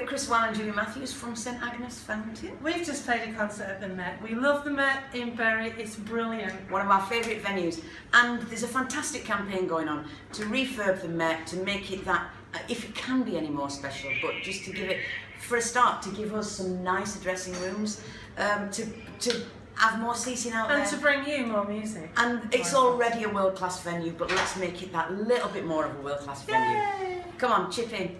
with Chris While and Julie Matthews from St Agnes Fountain. We've just played a concert at the Met. We love the Met in Bury. It's brilliant. One of our favourite venues. And there's a fantastic campaign going on to refurb the Met, to make it that, uh, if it can be any more special, but just to give it, for a start, to give us some nicer dressing rooms, um, to, to have more seating out And there. to bring you more music. and it's already a world-class venue, but let's make it that little bit more of a world-class venue. Come on, chip in.